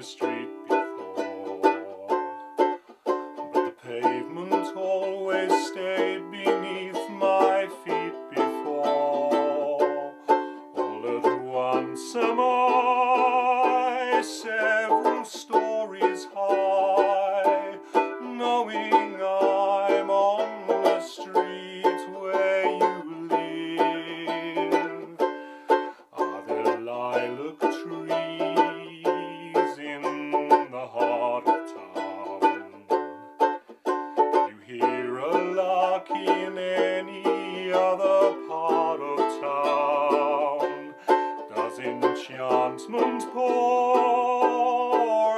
the street before. But the pavement always stayed beneath my feet before. All at once am I several stories high, knowing I'm on the street where you live. Are there lilac trees? Enchantment pour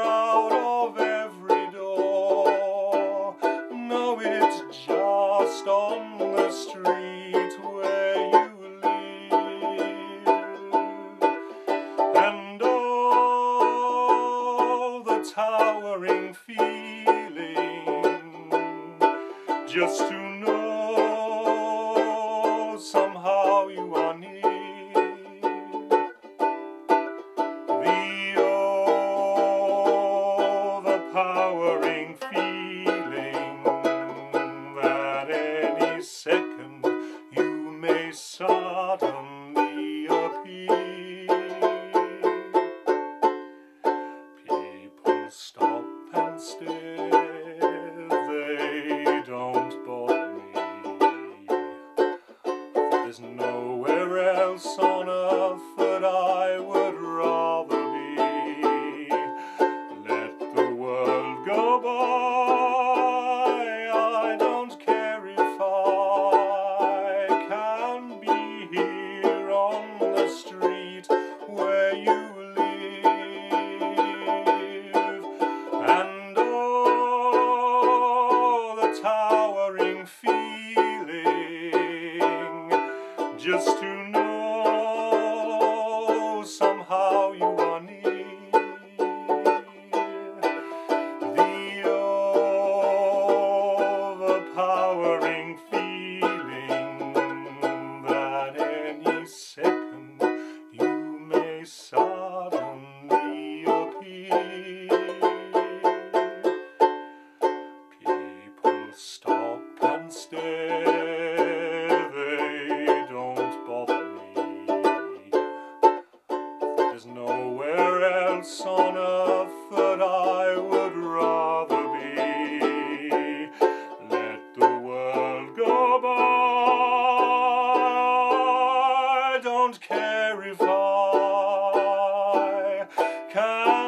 out of every door? No, it's just on the street where you live. And oh, the towering feeling just to second you may suddenly appear. People stop and stare, they don't bother me. For there's nowhere else on earth that I would rather be. Let the world go by, just to know somehow you are near. The overpowering feeling that any second you may suddenly appear. People stop and stare, can't carry. can.